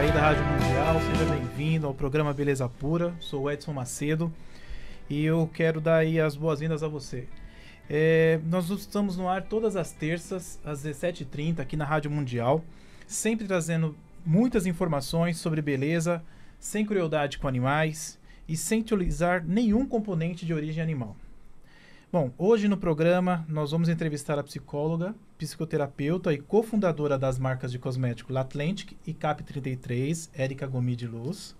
aí da Rádio Mundial, seja bem-vindo ao programa Beleza Pura. Sou o Edson Macedo e eu quero dar aí as boas-vindas a você. É, nós estamos no ar todas as terças, às 17h30, aqui na Rádio Mundial, sempre trazendo muitas informações sobre beleza, sem crueldade com animais e sem utilizar nenhum componente de origem animal. Bom, hoje no programa nós vamos entrevistar a psicóloga, psicoterapeuta e cofundadora das marcas de cosmético Latlantic e Cap33, Érica Gomi de Luz.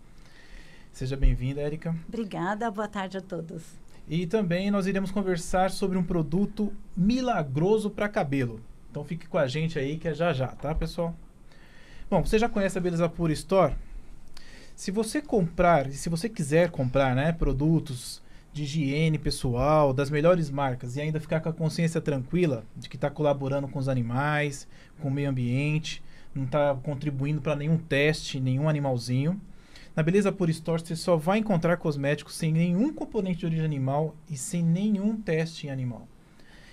Seja bem-vinda, Érica. Obrigada, boa tarde a todos. E também nós iremos conversar sobre um produto milagroso para cabelo. Então fique com a gente aí que é já já, tá, pessoal? Bom, você já conhece a Beleza Pura Store? Se você comprar, e se você quiser comprar, né, produtos de higiene pessoal, das melhores marcas e ainda ficar com a consciência tranquila de que está colaborando com os animais, com o meio ambiente, não está contribuindo para nenhum teste, nenhum animalzinho. Na Beleza Pura Store você só vai encontrar cosméticos sem nenhum componente de origem animal e sem nenhum teste em animal.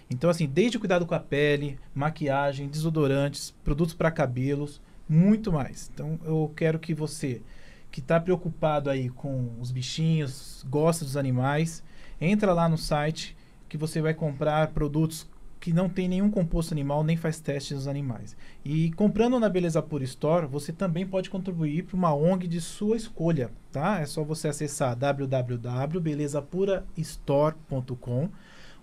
Então, assim, desde cuidado com a pele, maquiagem, desodorantes, produtos para cabelos, muito mais. Então, eu quero que você que está preocupado aí com os bichinhos, gosta dos animais, entra lá no site que você vai comprar produtos que não tem nenhum composto animal nem faz testes nos animais. E comprando na Beleza Pura Store, você também pode contribuir para uma ONG de sua escolha, tá? É só você acessar www.belezapurastore.com.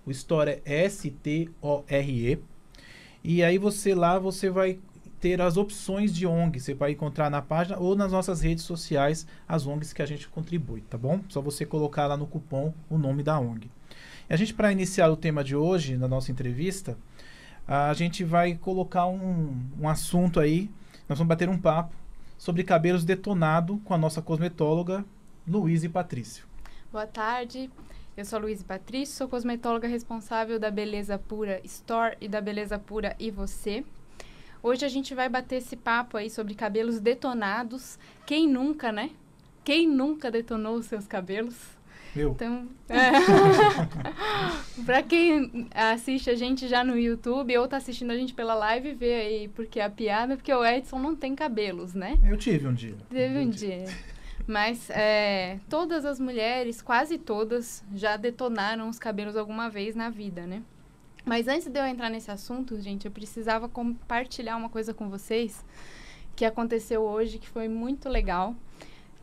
O store é S T O R E. E aí você lá você vai ter as opções de ONG. Você vai encontrar na página ou nas nossas redes sociais as ONGs que a gente contribui, tá bom? Só você colocar lá no cupom o nome da ONG. E a gente, para iniciar o tema de hoje, na nossa entrevista, a gente vai colocar um, um assunto aí. Nós vamos bater um papo sobre cabelos detonado com a nossa cosmetóloga Luiz e Patrício. Boa tarde. Eu sou a Luiz Patrício, sou cosmetóloga responsável da Beleza Pura Store e da Beleza Pura e Você. Hoje a gente vai bater esse papo aí sobre cabelos detonados. Quem nunca, né? Quem nunca detonou os seus cabelos? Eu. Então, é. para quem assiste a gente já no YouTube ou tá assistindo a gente pela live, vê aí porque a piada, porque o Edson não tem cabelos, né? Eu tive um dia. Teve um dia. Mas é, todas as mulheres, quase todas, já detonaram os cabelos alguma vez na vida, né? Mas antes de eu entrar nesse assunto, gente, eu precisava compartilhar uma coisa com vocês que aconteceu hoje, que foi muito legal.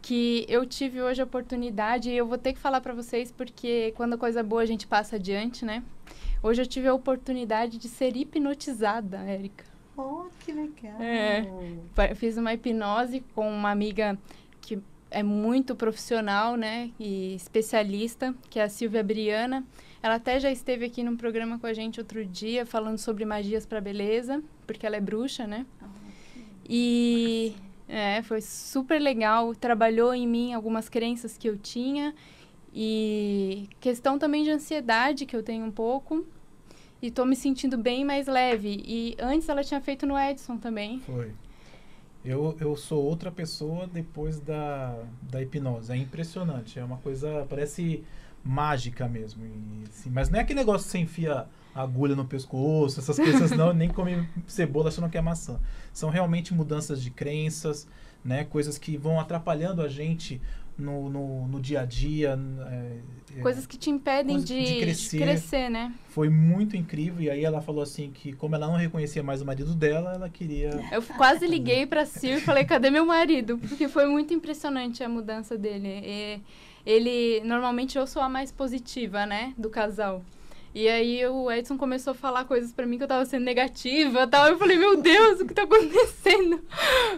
Que eu tive hoje a oportunidade, e eu vou ter que falar para vocês, porque quando a coisa boa a gente passa adiante, né? Hoje eu tive a oportunidade de ser hipnotizada, Érica. Oh, que legal! É, fiz uma hipnose com uma amiga é muito profissional, né? E especialista, que é a Silvia Briana. Ela até já esteve aqui num programa com a gente outro dia, falando sobre magias para beleza, porque ela é bruxa, né? Ah, e é, foi super legal. Trabalhou em mim algumas crenças que eu tinha e questão também de ansiedade que eu tenho um pouco. E tô me sentindo bem mais leve. E antes ela tinha feito no Edson também. Foi. Eu, eu sou outra pessoa depois da, da hipnose. É impressionante. É uma coisa. Parece mágica mesmo. E, assim, mas não é aquele negócio que você enfia agulha no pescoço, essas coisas não, nem come cebola se não quer maçã. São realmente mudanças de crenças, né? Coisas que vão atrapalhando a gente no, no, no dia a dia. É, é coisas que te impedem de, de, crescer. de, crescer. né? Foi muito incrível. E aí ela falou assim que, como ela não reconhecia mais o marido dela, ela queria. Eu quase liguei pra Sil e falei, cadê meu marido? Porque foi muito impressionante a mudança dele. E ele normalmente eu sou a mais positiva, né, do casal. E aí o Edson começou a falar coisas para mim que eu tava sendo negativa, tal. Eu falei: "Meu Deus, o que tá acontecendo?"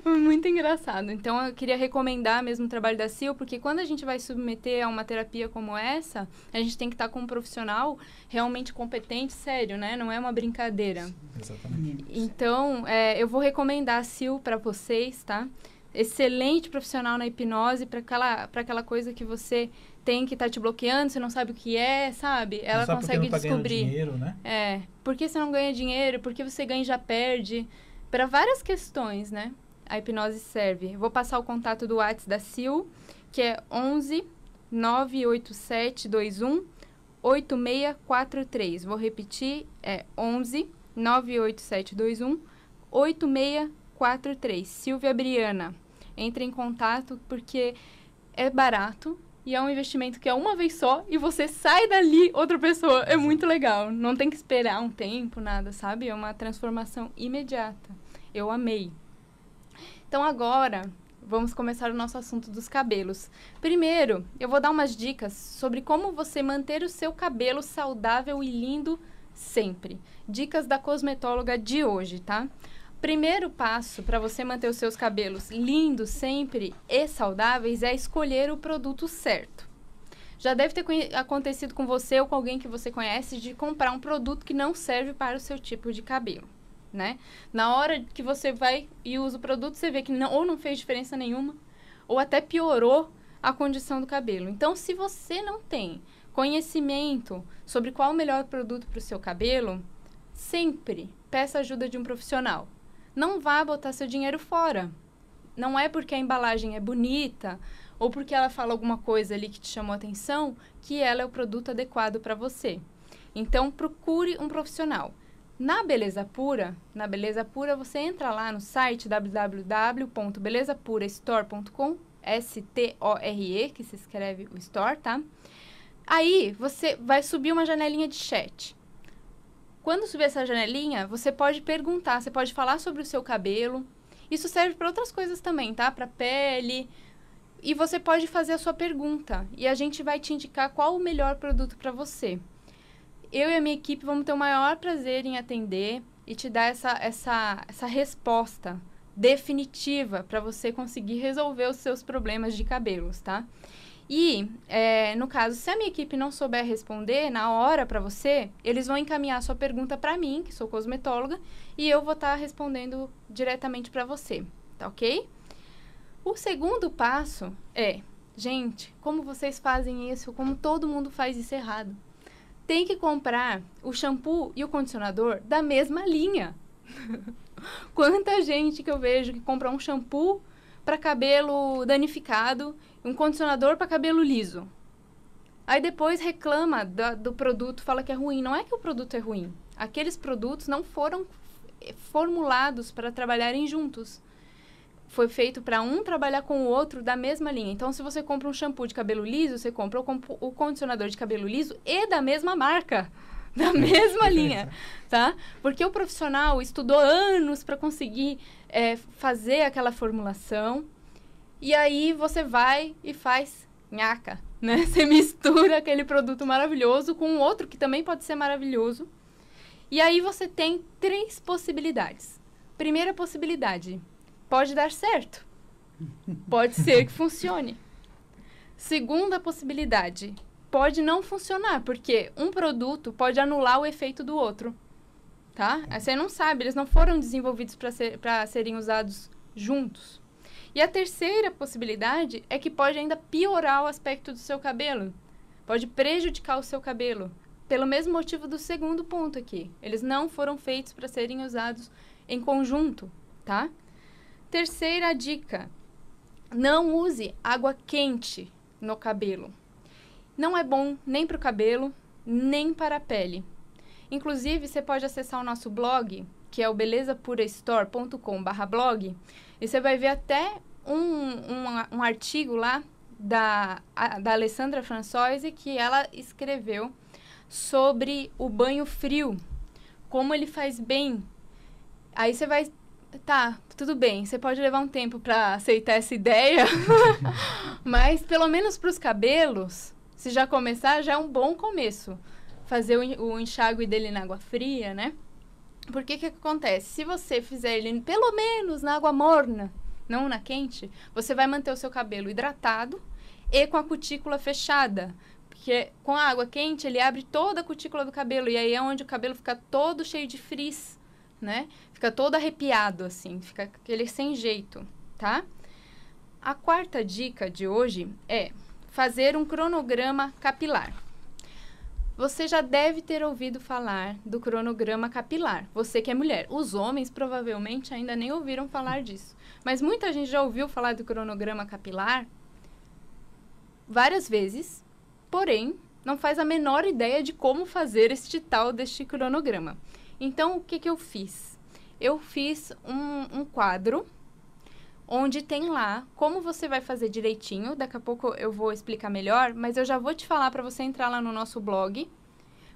Muito engraçado. Então eu queria recomendar mesmo o trabalho da Sil, porque quando a gente vai submeter a uma terapia como essa, a gente tem que estar tá com um profissional realmente competente, sério, né? Não é uma brincadeira. Exatamente. Então, é, eu vou recomendar a Sil para vocês, tá? excelente profissional na hipnose para aquela, aquela coisa que você tem que estar tá te bloqueando, você não sabe o que é, sabe? Ela sabe consegue tá descobrir. Dinheiro, né? É. Por que você não ganha dinheiro? Por que você ganha e já perde? Para várias questões, né? A hipnose serve. Vou passar o contato do WhatsApp da Sil, que é 11 98721 8643. Vou repetir, é 11 98721 8643. Silvia Briana, entre em contato porque é barato e é um investimento que é uma vez só e você sai dali outra pessoa. É muito legal. Não tem que esperar um tempo, nada, sabe? É uma transformação imediata. Eu amei. Então agora, vamos começar o nosso assunto dos cabelos. Primeiro, eu vou dar umas dicas sobre como você manter o seu cabelo saudável e lindo sempre. Dicas da cosmetóloga de hoje, tá? Primeiro passo para você manter os seus cabelos lindos sempre e saudáveis é escolher o produto certo. Já deve ter acontecido com você ou com alguém que você conhece de comprar um produto que não serve para o seu tipo de cabelo, né? Na hora que você vai e usa o produto, você vê que não, ou não fez diferença nenhuma, ou até piorou a condição do cabelo. Então, se você não tem conhecimento sobre qual o melhor produto para o seu cabelo, sempre peça ajuda de um profissional. Não vá botar seu dinheiro fora. Não é porque a embalagem é bonita ou porque ela fala alguma coisa ali que te chamou atenção que ela é o produto adequado para você. Então procure um profissional. Na Beleza Pura, na Beleza Pura você entra lá no site www.belezapurastore.com, S T O R E, que se escreve o store, tá? Aí você vai subir uma janelinha de chat. Quando subir essa janelinha, você pode perguntar, você pode falar sobre o seu cabelo. Isso serve para outras coisas também, tá? Para pele. E você pode fazer a sua pergunta e a gente vai te indicar qual o melhor produto para você. Eu e a minha equipe vamos ter o maior prazer em atender e te dar essa, essa, essa resposta definitiva para você conseguir resolver os seus problemas de cabelos, tá? E, é, no caso, se a minha equipe não souber responder na hora para você, eles vão encaminhar a sua pergunta para mim, que sou cosmetóloga, e eu vou estar tá respondendo diretamente para você, tá ok? O segundo passo é, gente, como vocês fazem isso? Como todo mundo faz isso errado? Tem que comprar o shampoo e o condicionador da mesma linha. Quanta gente que eu vejo que compra um shampoo para cabelo danificado um condicionador para cabelo liso. Aí depois reclama da, do produto, fala que é ruim. Não é que o produto é ruim. Aqueles produtos não foram formulados para trabalharem juntos. Foi feito para um trabalhar com o outro da mesma linha. Então, se você compra um shampoo de cabelo liso, você compra o, o condicionador de cabelo liso e da mesma marca da mesma linha, tá? Porque o profissional estudou anos para conseguir é, fazer aquela formulação e aí você vai e faz nhaca, né? Você mistura aquele produto maravilhoso com outro que também pode ser maravilhoso. E aí você tem três possibilidades. Primeira possibilidade, pode dar certo. Pode ser que funcione. Segunda possibilidade, pode não funcionar, porque um produto pode anular o efeito do outro. Tá? Você não sabe, eles não foram desenvolvidos para ser, serem usados juntos. E a terceira possibilidade é que pode ainda piorar o aspecto do seu cabelo. Pode prejudicar o seu cabelo. Pelo mesmo motivo do segundo ponto aqui. Eles não foram feitos para serem usados em conjunto, tá? Terceira dica: não use água quente no cabelo. Não é bom nem para o cabelo, nem para a pele. Inclusive, você pode acessar o nosso blog, que é o belezapurastore.com/blog, e você vai ver até um, um, um artigo lá da, a, da Alessandra Françoise que ela escreveu sobre o banho frio, como ele faz bem. Aí você vai, tá, tudo bem, você pode levar um tempo para aceitar essa ideia, mas pelo menos para os cabelos, se já começar, já é um bom começo. Fazer o, enxágue dele na água fria, né? Porque que acontece? Se você fizer ele pelo menos na água morna, não na quente, você vai manter o seu cabelo hidratado e com a cutícula fechada. Porque com a água quente, ele abre toda a cutícula do cabelo. E aí é onde o cabelo fica todo cheio de frizz, né? Fica todo arrepiado, assim. Fica aquele sem jeito, tá? A quarta dica de hoje é fazer um cronograma capilar. Você já deve ter ouvido falar do cronograma capilar, você que é mulher. Os homens provavelmente ainda nem ouviram falar disso. Mas muita gente já ouviu falar do cronograma capilar várias vezes, porém não faz a menor ideia de como fazer este tal deste cronograma. Então, o que, que eu fiz? Eu fiz um, um quadro onde tem lá como você vai fazer direitinho. Daqui a pouco eu vou explicar melhor, mas eu já vou te falar para você entrar lá no nosso blog,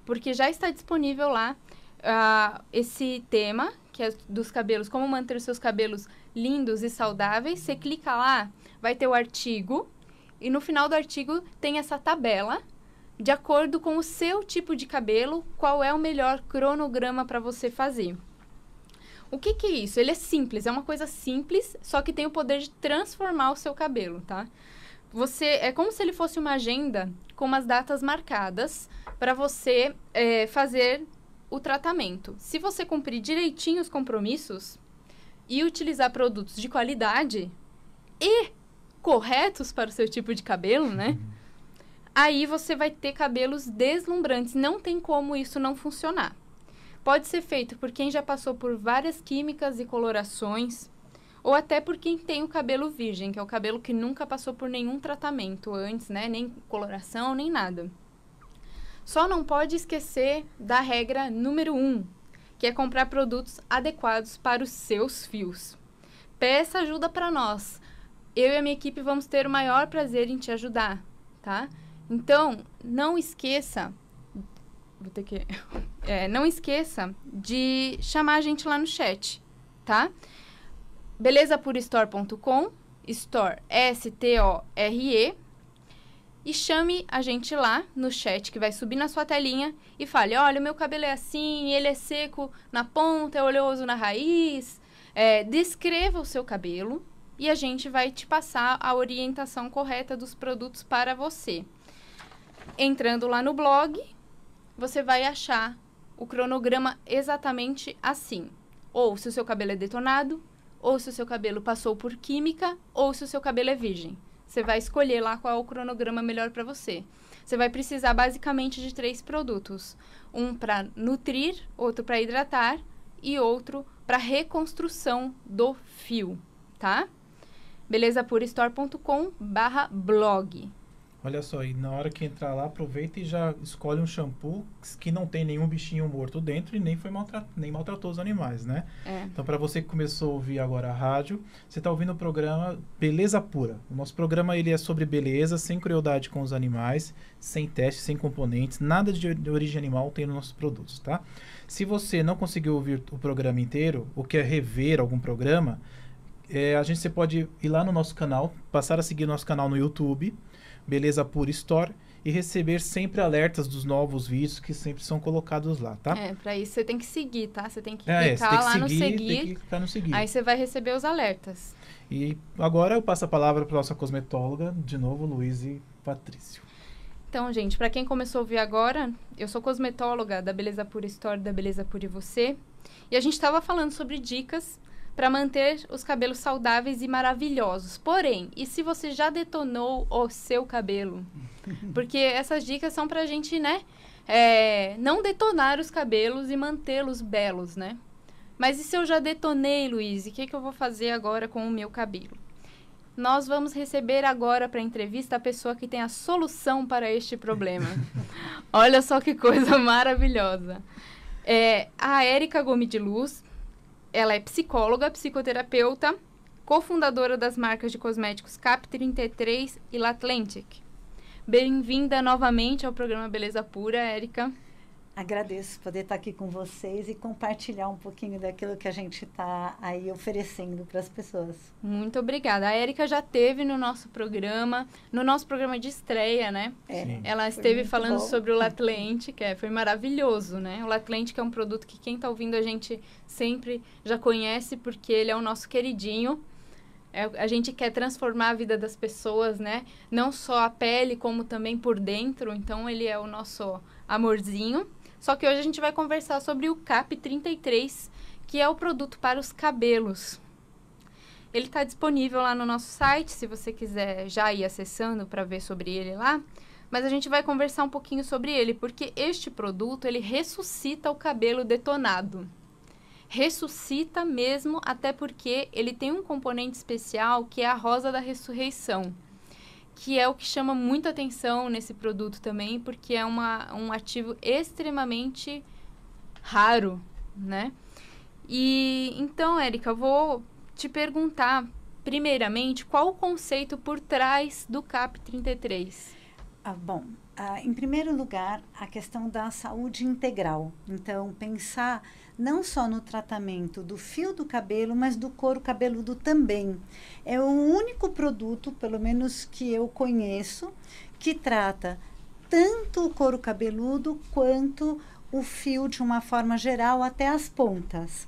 porque já está disponível lá uh, esse tema, que é dos cabelos, como manter os seus cabelos lindos e saudáveis. Você clica lá, vai ter o artigo, e no final do artigo tem essa tabela de acordo com o seu tipo de cabelo, qual é o melhor cronograma para você fazer. O que, que é isso? Ele é simples, é uma coisa simples, só que tem o poder de transformar o seu cabelo, tá? Você é como se ele fosse uma agenda com umas datas marcadas para você é, fazer o tratamento. Se você cumprir direitinho os compromissos e utilizar produtos de qualidade e corretos para o seu tipo de cabelo, né? Aí você vai ter cabelos deslumbrantes. Não tem como isso não funcionar. Pode ser feito por quem já passou por várias químicas e colorações, ou até por quem tem o cabelo virgem, que é o cabelo que nunca passou por nenhum tratamento antes, né? Nem coloração, nem nada. Só não pode esquecer da regra número 1, um, que é comprar produtos adequados para os seus fios. Peça ajuda para nós. Eu e a minha equipe vamos ter o maior prazer em te ajudar, tá? Então, não esqueça vou ter que. É, não esqueça de chamar a gente lá no chat, tá? belezapurestore.com, store S-T-O-R-E, e chame a gente lá no chat que vai subir na sua telinha e fale: olha, o meu cabelo é assim, ele é seco na ponta, é oleoso na raiz. É, descreva o seu cabelo e a gente vai te passar a orientação correta dos produtos para você. Entrando lá no blog, você vai achar o cronograma exatamente assim. Ou se o seu cabelo é detonado, ou se o seu cabelo passou por química, ou se o seu cabelo é virgem. Você vai escolher lá qual é o cronograma melhor para você. Você vai precisar basicamente de três produtos: um para nutrir, outro para hidratar e outro para reconstrução do fio, tá? belezapurestore.com/blog. Olha só, e na hora que entrar lá, aproveita e já escolhe um shampoo que não tem nenhum bichinho morto dentro e nem foi maltra nem maltratou os animais, né? É. Então, para você que começou a ouvir agora a rádio, você está ouvindo o programa Beleza Pura. O nosso programa ele é sobre beleza, sem crueldade com os animais, sem teste, sem componentes, nada de, de origem animal tem nos nossos produtos, tá? Se você não conseguiu ouvir o programa inteiro ou quer rever algum programa, é, a gente você pode ir lá no nosso canal, passar a seguir nosso canal no YouTube Beleza Pura Store e receber sempre alertas dos novos vídeos que sempre são colocados lá, tá? É, para isso você tem que seguir, tá? Você tem que é, clicar tem que lá seguir, no seguir. Tem que clicar no seguir. Aí você vai receber os alertas. E agora eu passo a palavra para nossa cosmetóloga, de novo, Luiz e Patrício. Então, gente, para quem começou a ouvir agora, eu sou cosmetóloga da Beleza Pura Store, da Beleza Pura e Você. E a gente estava falando sobre dicas para manter os cabelos saudáveis e maravilhosos. Porém, e se você já detonou o seu cabelo? Porque essas dicas são para a gente, né? É, não detonar os cabelos e mantê-los belos, né? Mas e se eu já detonei, Luiz? E o que, que eu vou fazer agora com o meu cabelo? Nós vamos receber agora para a entrevista a pessoa que tem a solução para este problema. Olha só que coisa maravilhosa. É, a Érica Gomes de Luz, ela é psicóloga, psicoterapeuta, cofundadora das marcas de cosméticos Cap33 e Latlantic. Bem-vinda novamente ao programa Beleza Pura, Érica. Agradeço poder estar aqui com vocês e compartilhar um pouquinho daquilo que a gente está aí oferecendo para as pessoas. Muito obrigada. A Érica já teve no nosso programa, no nosso programa de estreia, né? É, Sim. Ela esteve falando bom. sobre o Latlente, que é, foi maravilhoso, né? O Latlente que é um produto que quem está ouvindo a gente sempre já conhece, porque ele é o nosso queridinho. É, a gente quer transformar a vida das pessoas, né? Não só a pele, como também por dentro. Então, ele é o nosso amorzinho. Só que hoje a gente vai conversar sobre o CAP 33, que é o produto para os cabelos. Ele está disponível lá no nosso site, se você quiser já ir acessando para ver sobre ele lá. Mas a gente vai conversar um pouquinho sobre ele, porque este produto, ele ressuscita o cabelo detonado. Ressuscita mesmo, até porque ele tem um componente especial que é a rosa da ressurreição. Que é o que chama muita atenção nesse produto também, porque é uma, um ativo extremamente raro, né? E então, Érica, vou te perguntar, primeiramente, qual o conceito por trás do CAP 33? Ah, bom, ah, em primeiro lugar, a questão da saúde integral. Então, pensar não só no tratamento do fio do cabelo, mas do couro cabeludo também. É o único produto, pelo menos que eu conheço, que trata tanto o couro cabeludo quanto o fio de uma forma geral até as pontas.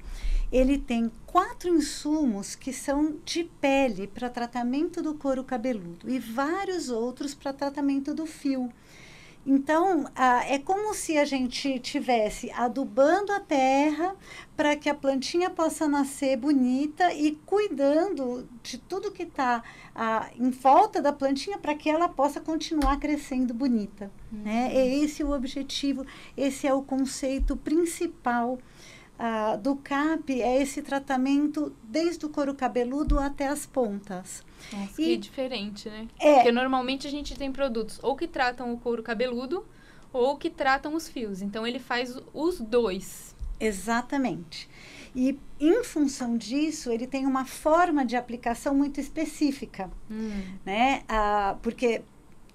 Ele tem quatro insumos que são de pele para tratamento do couro cabeludo e vários outros para tratamento do fio. Então, é como se a gente tivesse adubando a terra para que a plantinha possa nascer bonita e cuidando de tudo que está em volta da plantinha para que ela possa continuar crescendo bonita. Uhum. Né? É esse o objetivo, esse é o conceito principal ah, do CAP, é esse tratamento desde o couro cabeludo até as pontas. Nossa, e, que diferente, né? É, Porque normalmente a gente tem produtos ou que tratam o couro cabeludo ou que tratam os fios. Então ele faz os dois. Exatamente. E em função disso, ele tem uma forma de aplicação muito específica, hum. né? Ah, porque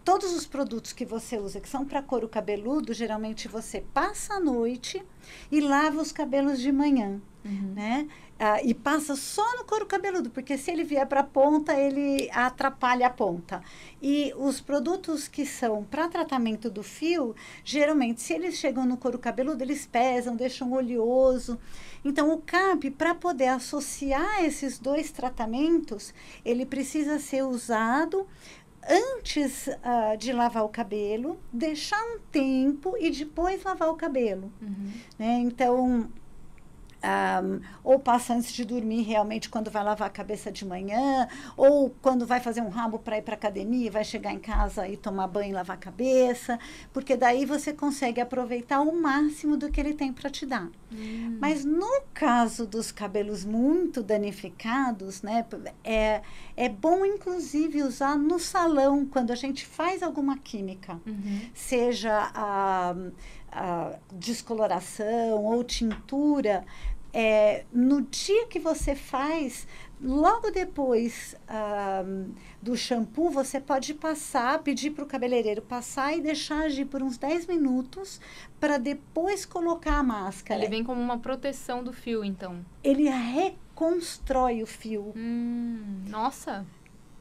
todos os produtos que você usa que são para couro cabeludo, geralmente você passa a noite e lava os cabelos de manhã, uhum. né? Ah, e passa só no couro cabeludo, porque se ele vier para a ponta, ele atrapalha a ponta. E os produtos que são para tratamento do fio, geralmente, se eles chegam no couro cabeludo, eles pesam, deixam oleoso. Então, o CAP, para poder associar esses dois tratamentos, ele precisa ser usado antes uh, de lavar o cabelo, deixar um tempo e depois lavar o cabelo. Uhum. Né? Então, um, ou passa antes de dormir realmente quando vai lavar a cabeça de manhã, ou quando vai fazer um rabo para ir para academia, vai chegar em casa e tomar banho e lavar a cabeça, porque daí você consegue aproveitar o máximo do que ele tem para te dar. Hum. Mas no caso dos cabelos muito danificados, né, é, é bom inclusive usar no salão quando a gente faz alguma química, uhum. seja a, a descoloração ou tintura é, no dia que você faz, logo depois do shampoo, você pode passar, pedir para o cabeleireiro passar e deixar agir por uns 10 minutos para depois colocar a máscara. Ele vem como uma proteção do fio, então. Ele reconstrói o fio. Hum, nossa!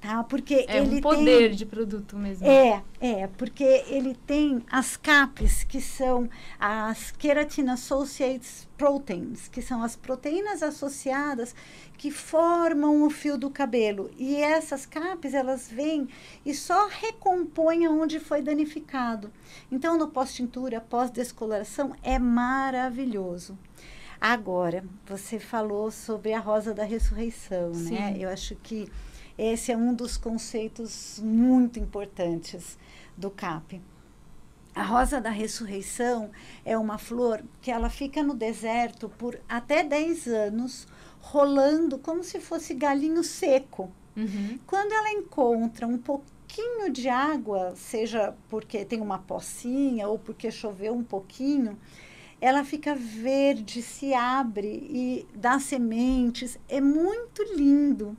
Tá? Porque é ele um poder tem, de produto mesmo. É, é, porque ele tem as CAPs, que são as Keratin Associated Proteins, que são as proteínas associadas que formam o fio do cabelo. E essas CAPs, elas vêm e só recompõem onde foi danificado. Então, no pós-tintura, pós-descoloração, é maravilhoso. Agora, você falou sobre a rosa da ressurreição, né? Sim. né? Eu acho que esse é um dos conceitos muito importantes do CAP. A rosa da ressurreição é uma flor que ela fica no deserto por até 10 anos, rolando como se fosse galinho seco. Uhum. Quando ela encontra um pouquinho de água, seja porque tem uma pocinha ou porque choveu um pouquinho, ela fica verde, se abre e dá sementes. É muito lindo.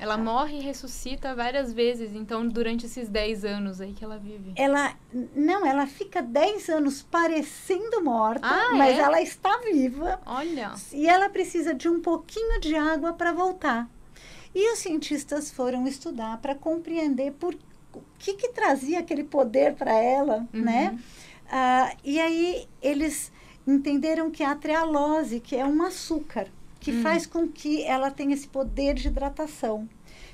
Ela morre e ressuscita várias vezes, então, durante esses 10 anos aí que ela vive. Ela, não, ela fica 10 anos parecendo morta, ah, mas é? ela está viva. Olha. E ela precisa de um pouquinho de água para voltar. E os cientistas foram estudar para compreender por o que, que trazia aquele poder para ela, uhum. né? Ah, e aí eles entenderam que a trealose, que é um açúcar, que hum. faz com que ela tenha esse poder de hidratação.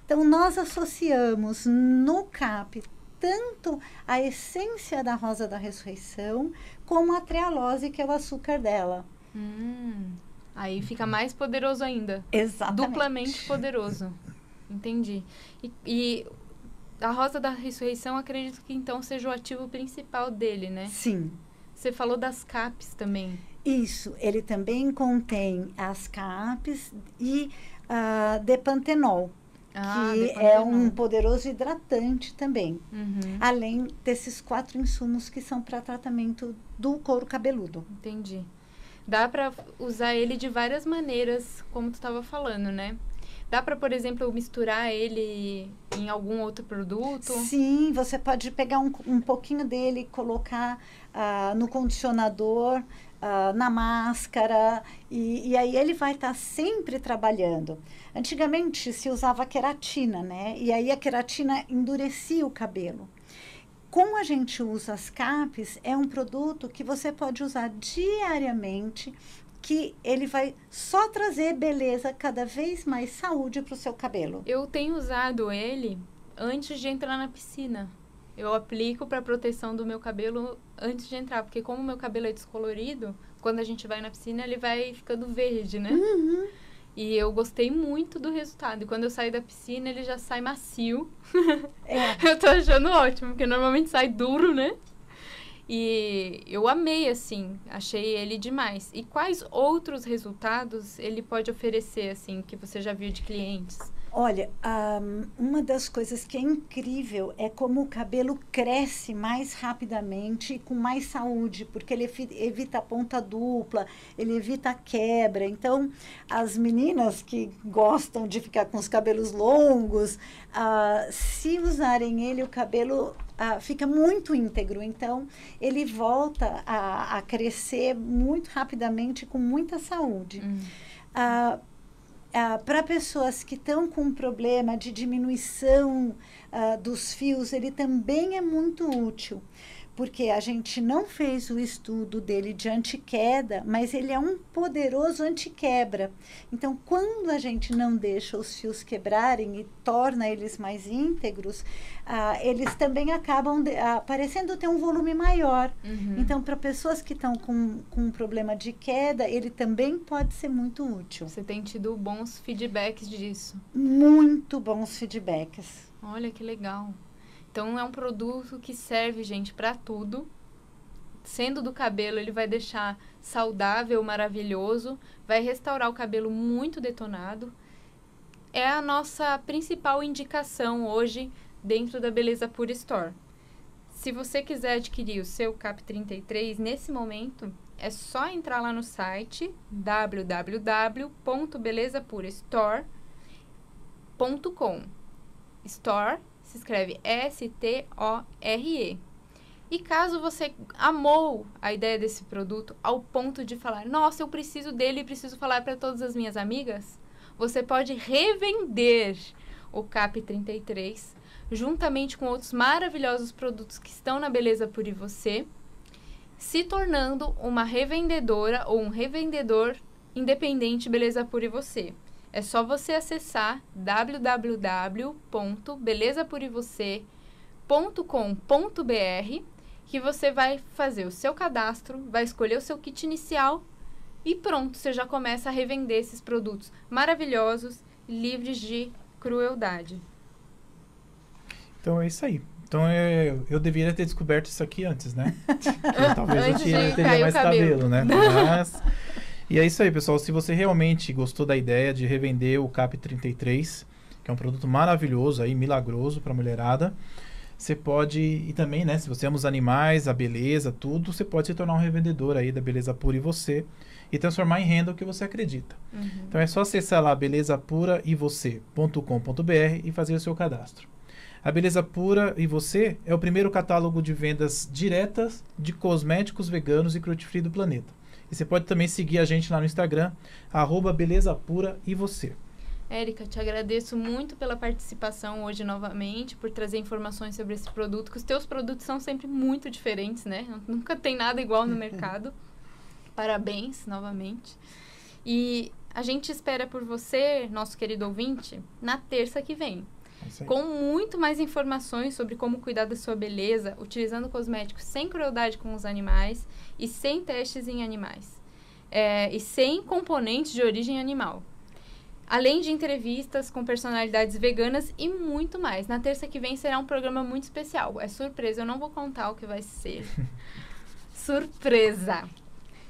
Então, nós associamos no CAP tanto a essência da rosa da ressurreição como a trealose, que é o açúcar dela. Hum. Aí fica mais poderoso ainda. Exatamente. Duplamente poderoso. Entendi. E, e, a rosa da ressurreição, acredito que então seja o ativo principal dele, né? Sim. Você falou das CAPs também. Isso, ele também contém as CAPs e uh, depantenol. ah, que é um poderoso hidratante também. Uhum. Além desses quatro insumos que são para tratamento do couro cabeludo. Entendi. Dá para usar ele de várias maneiras, como tu estava falando, né? Dá para, por exemplo, misturar ele em algum outro produto? Sim, você pode pegar um, um pouquinho dele e colocar uh, no condicionador, uh, na máscara, e, e, aí ele vai estar tá sempre trabalhando. Antigamente se usava queratina, né? E aí a queratina endurecia o cabelo. Como a gente usa as capes, é um produto que você pode usar diariamente que ele vai só trazer beleza, cada vez mais saúde para o seu cabelo. Eu tenho usado ele antes de entrar na piscina. Eu aplico para proteção do meu cabelo antes de entrar, porque como o meu cabelo é descolorido, quando a gente vai na piscina ele vai ficando verde, né? Uhum. E eu gostei muito do resultado. E quando eu saio da piscina, ele já sai macio. É. eu tô achando ótimo, porque normalmente sai duro, né? E eu amei, assim, achei ele demais. E quais outros resultados ele pode oferecer, assim, que você já viu de clientes? Olha, um, uma das coisas que é incrível é como o cabelo cresce mais rapidamente e com mais saúde, porque ele evita a ponta dupla, ele evita a quebra. Então, as meninas que gostam de ficar com os cabelos longos, uh, se usarem ele, o cabelo uh, fica muito íntegro. Então, ele volta a, a crescer muito rapidamente com muita saúde. Hum. Uh, ah, para pessoas que estão com um problema de diminuição ah, dos fios, ele também é muito útil porque a gente não fez o estudo dele de antiqueda, mas ele é um poderoso antiquebra. Então, quando a gente não deixa os fios quebrarem e torna eles mais íntegros, ah, eles também acabam de, ah, parecendo ter um volume maior. Uhum. Então, para pessoas que estão com, com um problema de queda, ele também pode ser muito útil. Você tem tido bons feedbacks disso? Muito bons feedbacks. Olha que legal. Então é um produto que serve, gente, para tudo. Sendo do cabelo, ele vai deixar saudável, maravilhoso, vai restaurar o cabelo muito detonado. É a nossa principal indicação hoje dentro da Beleza Pura Store. Se você quiser adquirir o seu CAP 33 nesse momento, é só entrar lá no site www.belezapurastore.com. Store se escreve S-T-O-R-E. E caso você amou a ideia desse produto ao ponto de falar, nossa, eu preciso dele e preciso falar para todas as minhas amigas, você pode revender o CAP 33 juntamente com outros maravilhosos produtos que estão na Beleza por você, se tornando uma revendedora ou um revendedor independente Beleza por você. É só você acessar www.belezapurivocê.com.br que você vai fazer o seu cadastro, vai escolher o seu kit inicial e pronto, você já começa a revender esses produtos maravilhosos, livres de crueldade. Então é isso aí. Então eu, eu deveria ter descoberto isso aqui antes, né? talvez eu tinha, teria mais cabelo, cabelo né? Mas e é isso aí, pessoal. Se você realmente gostou da ideia de revender o CAP 33, que é um produto maravilhoso aí, milagroso para mulherada, você pode e também, né, se você ama os animais, a beleza, tudo, você pode se tornar um revendedor aí da beleza pura e você e transformar em renda o que você acredita. Uhum. Então é só acessar lá belezapuraevocê.com.br e fazer o seu cadastro. A Beleza Pura e Você é o primeiro catálogo de vendas diretas de cosméticos veganos e cruelty-free do planeta. E você pode também seguir a gente lá no Instagram, arroba Beleza Pura e Você. Érica, te agradeço muito pela participação hoje novamente, por trazer informações sobre esse produto, que os teus produtos são sempre muito diferentes, né? Nunca tem nada igual no mercado. Parabéns novamente. E a gente espera por você, nosso querido ouvinte, na terça que vem. É com muito mais informações sobre como cuidar da sua beleza, utilizando cosméticos sem crueldade com os animais e sem testes em animais. É, e sem componentes de origem animal. Além de entrevistas com personalidades veganas e muito mais. Na terça que vem será um programa muito especial. É surpresa, eu não vou contar o que vai ser. surpresa!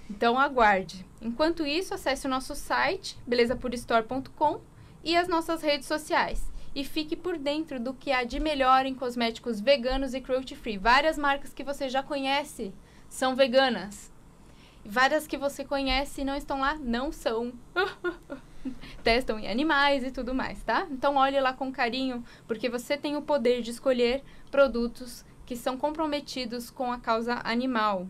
Então aguarde. Enquanto isso, acesse o nosso site, belezapuristore.com e as nossas redes sociais. E fique por dentro do que há de melhor em cosméticos veganos e cruelty free. Várias marcas que você já conhece são veganas. Várias que você conhece e não estão lá não são. Testam em animais e tudo mais, tá? Então olhe lá com carinho, porque você tem o poder de escolher produtos que são comprometidos com a causa animal.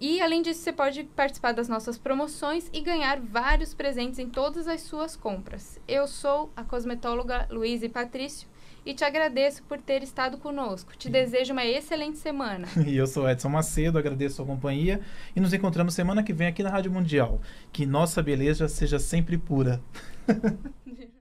E além disso, você pode participar das nossas promoções e ganhar vários presentes em todas as suas compras. Eu sou a cosmetóloga Luísa Patrício e te agradeço por ter estado conosco. Te desejo uma excelente semana. E eu sou Edson Macedo, agradeço a sua companhia e nos encontramos semana que vem aqui na Rádio Mundial. Que nossa beleza seja sempre pura.